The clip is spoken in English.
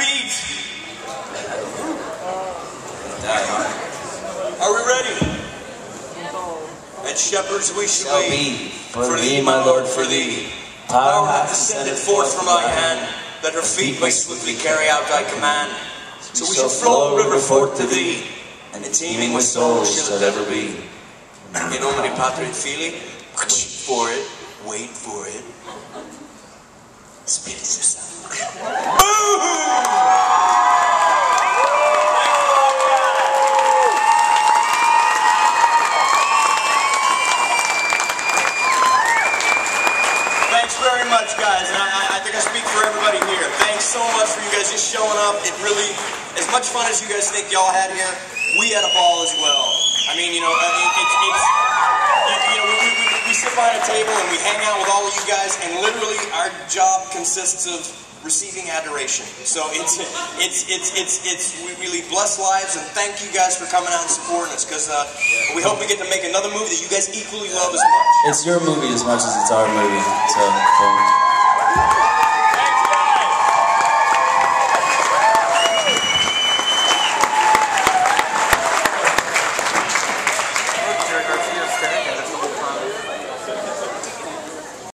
beat. Are we ready? And shepherds we shall be, for thee, my Lord, for thee. Power hath descended forth from thy hand, that her feet may swiftly carry out thy command. So we shall flow river forth to thee, and the teeming with souls shall it ever be. In nomine Patri et Filii, wait for it, wait for it. Spiritus Sancti. Much, guys. And I, I think I speak for everybody here. Thanks so much for you guys just showing up. It really, as much fun as you guys think y'all had here, we had a ball as well. I mean, you know, uh, it, it's, it's you, know, we, we, we, we sit by a table and we hang out with all of you guys, and literally our job consists of receiving adoration. So it's it's it's it's it's we really bless lives and thank you guys for coming out and supporting us because uh, we hope we get to make another movie that you guys equally love as much. It's your movie as much as it's our movie. So, so experience